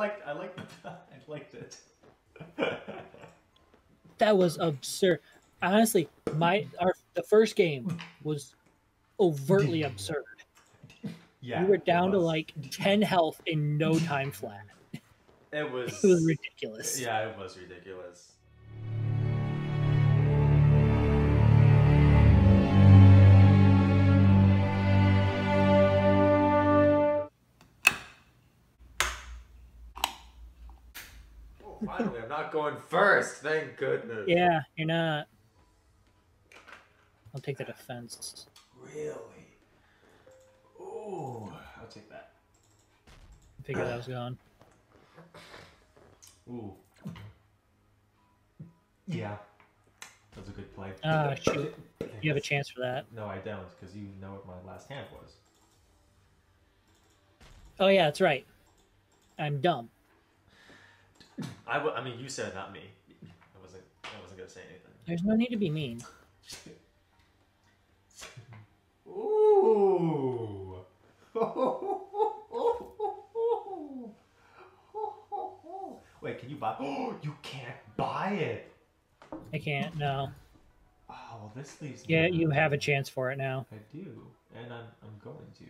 liked I liked I liked it. That was absurd. Honestly, my our the first game was overtly absurd. Yeah, we were down to like ten health in no time flat. it was It was ridiculous. Yeah, it was ridiculous. Finally, I'm not going first. Thank goodness. Yeah, you're not. I'll take the defense. Really? Ooh, I'll take that. I figured that was gone. Ooh. Yeah. That was a good play. Ah, shoot. You have a chance for that. No, I don't, because you know what my last hand was. Oh yeah, that's right. I'm dumb. I, w- I mean, you said it, not me. I wasn't. I wasn't gonna say anything. There's no need to be mean. Ooh. Wait, can you buy? Oh, you can't buy it. I can't. No. Oh, well, this leaves. Yeah, me- you have a chance for it now. I do, and I'm I'm going to.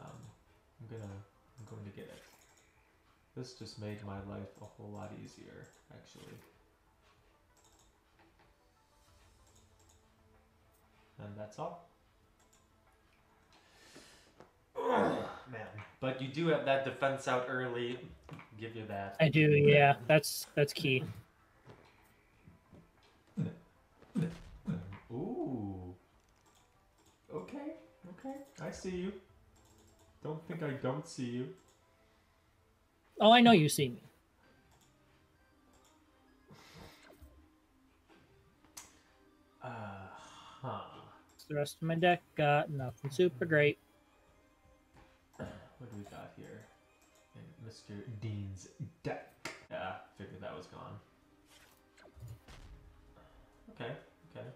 Um, I'm gonna I'm going to get it. This just made my life a whole lot easier, actually. And that's all. Man, but you do have that defense out early. Give you that. I do. Yeah, that's that's key. Ooh. Okay, okay. I see you. Don't think I don't see you. Oh, I know you see me. Uh huh. The rest of my deck got nothing super great. What do we got here? In Mr. Dean's deck. Yeah, figured that was gone. Okay, okay.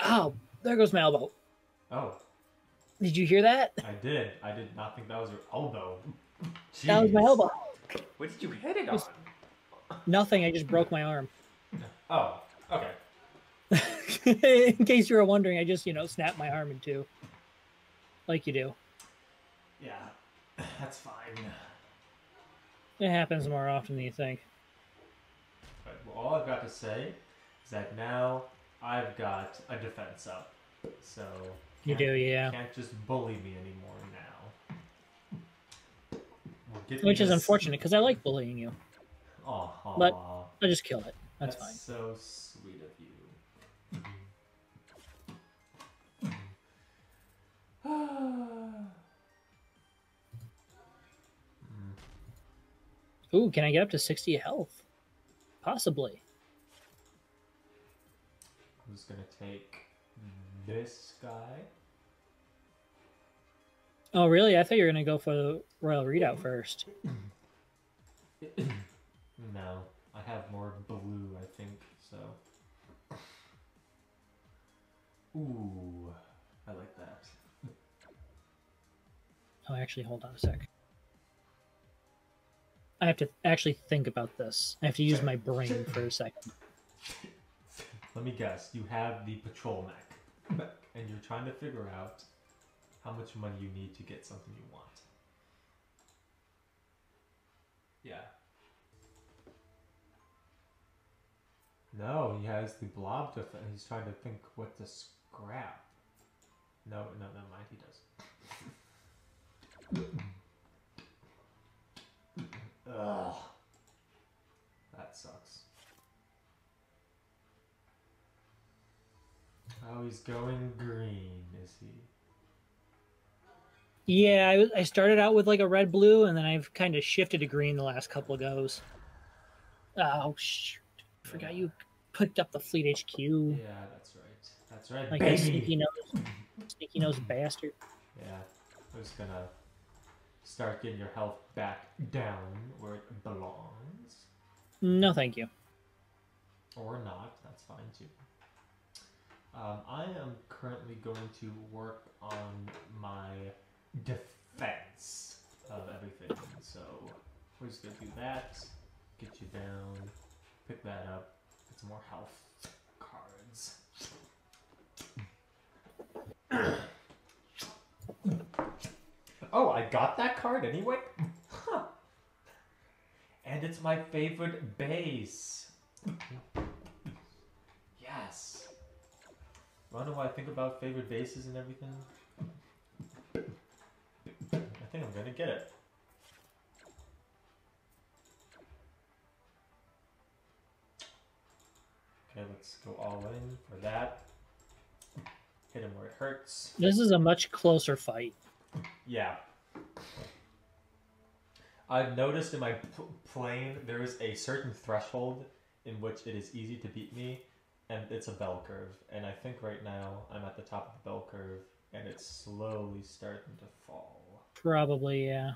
Oh, there goes my elbow. Oh, Did you hear that? I did. I did not think that was your elbow. That was my elbow. What did you hit it on? Nothing. I just broke my arm. Oh, okay. in case you were wondering, I just you know snapped my arm in two, like you do. Yeah, that's fine. It happens more often than you think. But well, all I've got to say is that now I've got a defense up. So You can't- do, yeah. Can't just bully me anymore now. We'll get Which is this- unfortunate because I like bullying you. Aw, But- I'll just kill it. That's, that's so sweet of you. fine. Ooh, can I get up to sixty health? Possibly. I'm just gonna take this guy. Oh, really? I thought you were gonna go for the Royal Redoubt first. No, I have more blue, I think, so. Ooh, I like that. Oh, actually, hold on a sec. I have to actually think about this. I have to use my brain for a second. Let me guess, you have the patrol mech, and you're trying to figure out how much money you need to get something you want. Yeah. No, he has the blob to. He's trying to think what to scrap. No, no, never mind. He does. Ugh. That sucks. Oh, he's going green, is he? Yeah, I, I started out with like a red blue, and then I've kind of shifted to green the last couple of goes. Oh shoot! Forgot you picked up the fleet HQ. Yeah, that's right. That's right, Like baby. sneaky nose, sneaky nose bastard. Yeah, I'm just gonna start getting your health back down where it belongs, No, thank you. or not. That's fine too. Um, I am currently going to work on my defense of everything. So we're just gonna do that. Get you down. Pick that up. Get some more health cards. oh, I got that card anyway? Huh. And it's my favorite base. Yes. Know what I think about favorite bases and everything? Think I'm gonna get it. Okay, let's go all in for that. Hit him where it hurts. This is a much closer fight. Yeah. I've noticed in my plane there is a certain threshold in which it is easy to beat me, and it's a bell curve. And I think right now I'm at the top of the bell curve, and it's slowly starting to fall. Probably, yeah.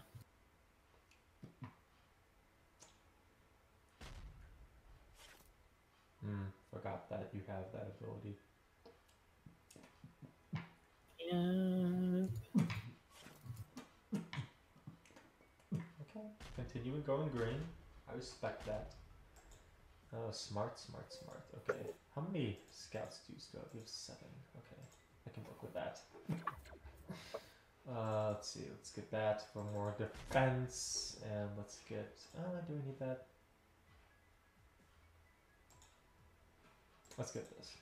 Hmm, forgot that you have that ability. Yeah. Okay, continuing going green. I respect that. Oh, smart, smart, smart. Okay, how many scouts do you still have? You have seven. Okay, I can work with that. Uh, let's see. Let's get that for more defense, and let's get. Uh, do we need that? Let's get this.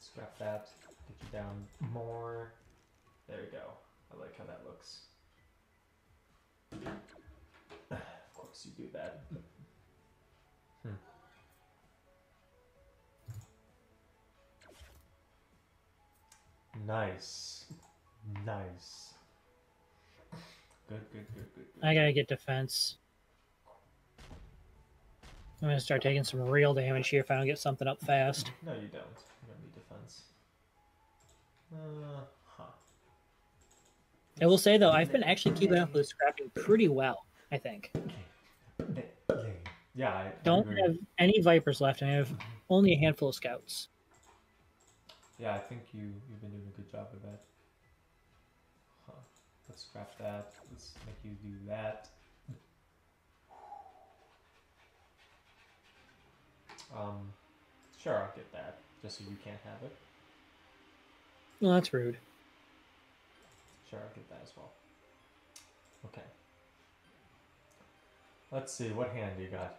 Scrap that. Get you down more. There you go. I like how that looks. Of course you do that. Hmm. Nice. Nice. Good, good, good, good, good. I gotta get defense. I'm gonna start taking some real damage here if I don't get something up fast. No, you don't. You don't need defense. Uh, huh. I will say though, I've been actually keeping up with scrapping pretty well. I think. Yeah, I Don't agree. have any vipers left. and I have only a handful of scouts. Yeah, I think you you've been doing a good job with that. Let's scrap that. Let's make you do that. Um, sure, I'll get that. Just so you can't have it. Well, that's rude. Sure, I'll get that as well. Okay. Let's see, what hand do you got?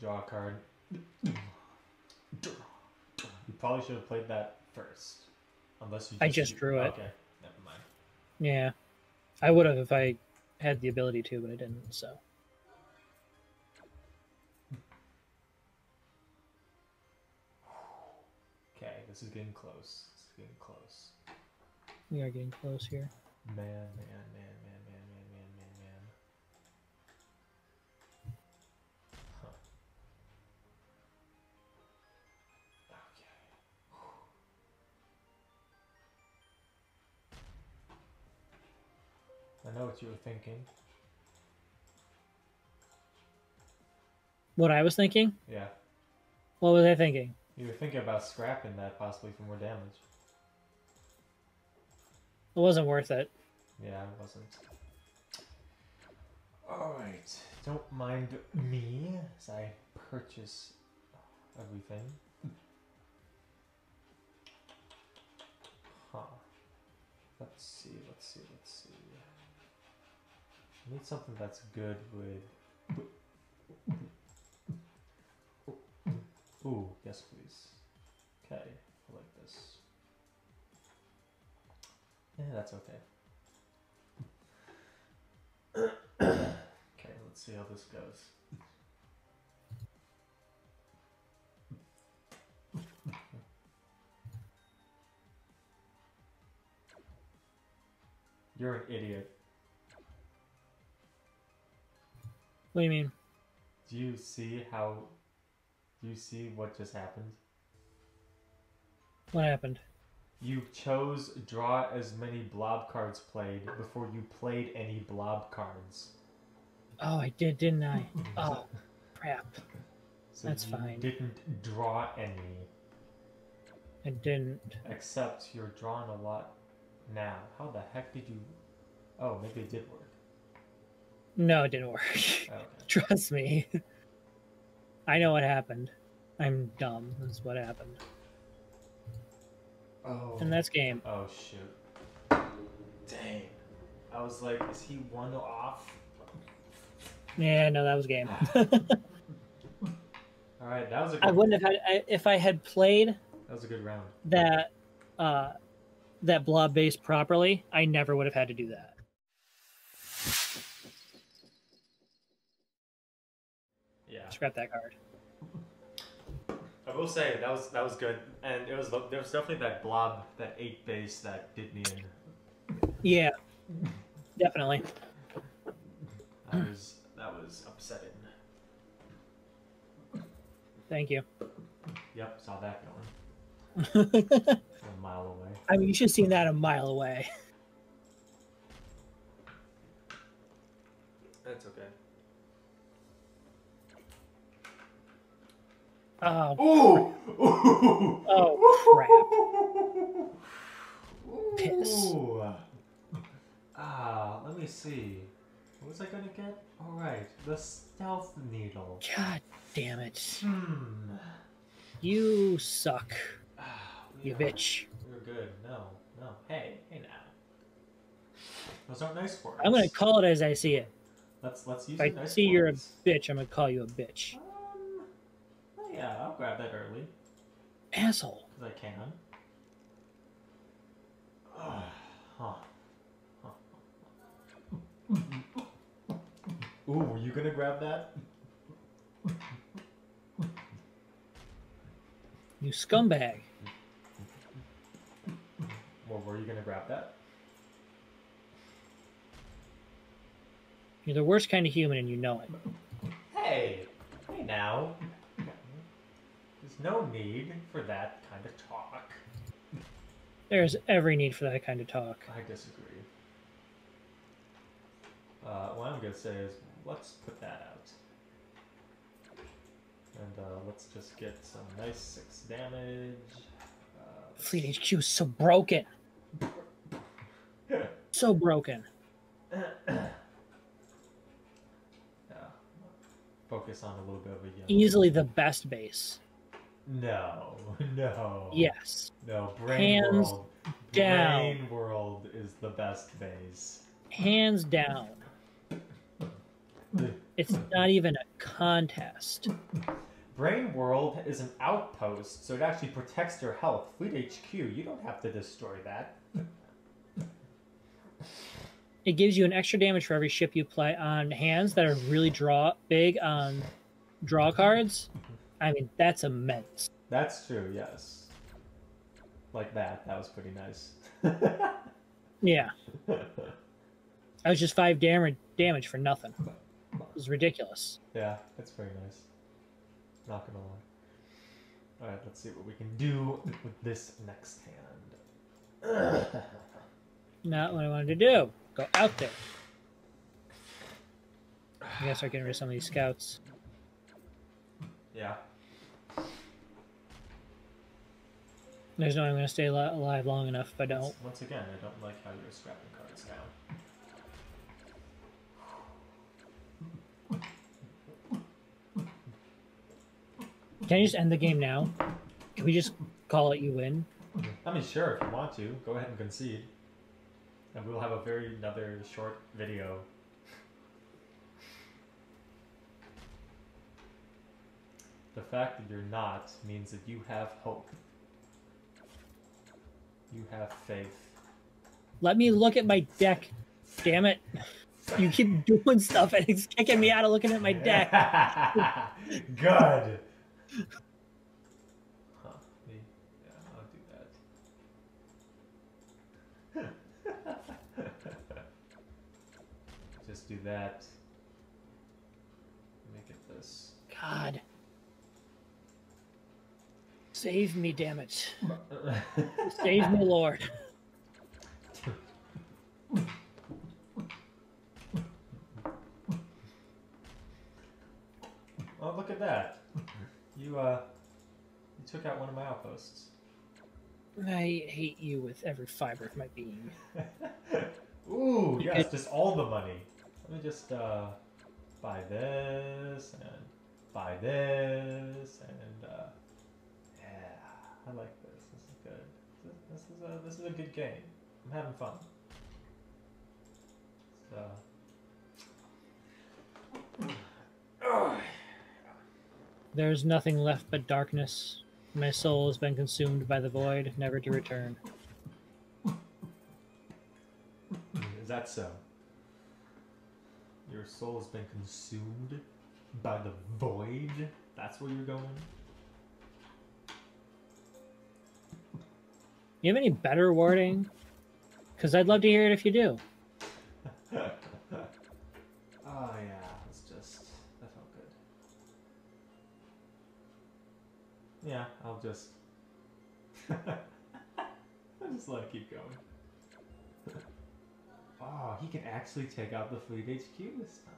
Draw a card. You probably should have played that first. Unless you I just drew it. Okay, never mind. Yeah, I would have if I had the ability to, but I didn't. So Okay, this is getting close. This is getting close. we are getting close here. Man, man, man, man, man, man, know what you were thinking. What I was thinking? Yeah. What was I thinking? You were thinking about scrapping that possibly for more damage. It wasn't worth it. Yeah, it wasn't. Alright. Don't mind me as I purchase everything. Huh. Let's see, let's see, let's see. I need something that's good with. Ooh, yes, please. Okay, I like this. Yeah, that's okay. okay, let's see how this goes. You're an idiot. What do you mean? Do you see how. Do you see what just happened? What happened? You chose draw as many blob cards played before you played any blob cards. Oh, I did, didn't I? Oh, crap! So That's you fine. didn't draw any, I didn't. except you're drawing a lot now. How the heck did you? Oh, maybe it did work. No, it didn't work. Okay. Trust me. I know what happened. I'm dumb. That's what happened. Oh. And that's game. Oh shoot. Dang. I was like, is he one off? Yeah, no, that was game. All right, that was a good. I wouldn't have had I, if I had played That was a good round. that uh that blob base properly. I never would have had to do that. Yeah. Scrap that card. I will say that was that was good, and it was there was definitely that blob, that eight base that did me in. Yeah, definitely. That was that was upsetting. Thank you. Yep, saw that going a mile away. I mean, you should have seen that a mile away. That's okay. Oh, Ooh! Ooh! oh crap! Piss. Ah, let me see. What was I gonna get? All right, the stealth needle. God damn it! Hmm. You suck, Ah, you yeah, bitch. We're good. No, no. Hey, hey now. Those aren't nice words. I'm gonna call it as I see it. Let's let's use If I nice see you're a bitch, I'm gonna call you a bitch, oh yeah, I'll grab that early asshole. Because I can. Huh. Huh. Ooh, were you gonna grab that? You scumbag. Or were you gonna grab that? You're the worst kind of human, and you know it. Hey, hey now. There's no need for that kind of talk. There's every need for that kind of talk. I disagree. Uh, what I'm gonna say is, let's put that out. And uh, let's just get some nice six damage. Uh, Fleet HQ is so broken. So broken. yeah. Focus on a little bit of a. Easily the best base. No, no. Yes. No, Brain Hands World. down. Brain World is the best base. Hands down. It's not even a contest. Brain World is an outpost, so it actually protects your health. Fleet HQ, you don't have to destroy that. It gives you an extra damage for every ship you play on hands that are really draw big on draw cards. I mean, that's immense. That's true, yes. Like that, that was pretty nice. Yeah. I was just five damage damage for nothing. It was ridiculous. yeah, it's pretty nice. Not gonna lie. Alright, let's see what we can do with this next hand. Not what I wanted to do. Go out there. I gotta start getting rid of some of these scouts. yeah. There's no way I'm gonna stay li- alive long enough if I don't. Once again, I don't like how you're scrapping cards down. Can you just end the game now? Can we just call it you win? I mean, sure, if you want to, go ahead and concede. And we'll have a very another short video. The fact that you're not means that you have hope. You have faith. Let me look at my deck. Damn it. You keep doing stuff and it's kicking me out of looking at my deck. Good. Huh, me? Yeah, I'll do that. Just do that. Make it this. God. Save me, damn it. Save me, Lord. oh, look at that. You, uh, you took out one of my outposts. I hate you with every fiber of my being. Ooh, yes, could- just all the money. Let me just uh, buy this and buy this and uh, I like this. This is good. This, this is a this is a good game. I'm having fun. So. There's nothing left but darkness. My soul has been consumed by the void, never to return. Is that so? Your soul has been consumed by the void? That's where you're going? You have any better wording? Because I'd love to hear it if you do. oh yeah, it's just that felt good. Yeah, I'll just I'll just let it keep going. oh, he can actually take out the fleet HQ this time.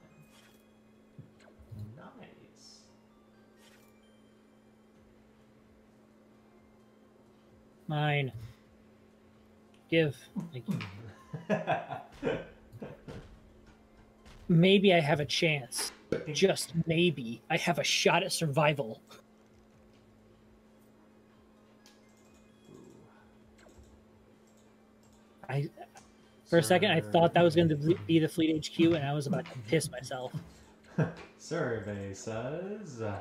Nice. Mine. Give. Thank you. Maybe I have a chance. Just maybe I have a shot at survival. I for a second I thought that was going to be the fleet HQ, and I was about to piss myself. Survey says uh,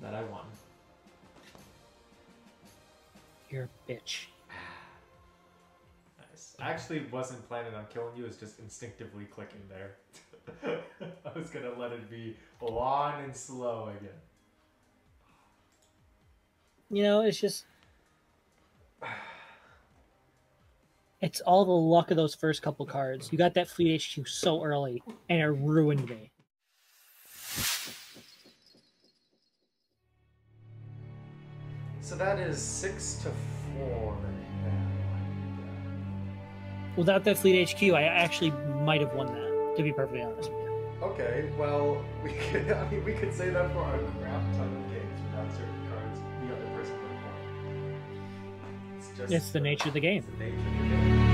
that I won. You're a bitch. Nice. I actually wasn't planning on killing you. It's just instinctively clicking there. I was gonna let it be long and slow again. You know, it's just. It's all the luck of those first couple cards. You got that Fleet HQ so early, and it ruined me. So that is six to four Without that Fleet HQ, I actually might have won that. To be perfectly honest with you. Okay, well, we could. I mean, we could say that for a crap ton of games without certain cards. The other person would won. It's just It's the nature of the game. It's the nature of the game.